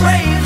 afraid.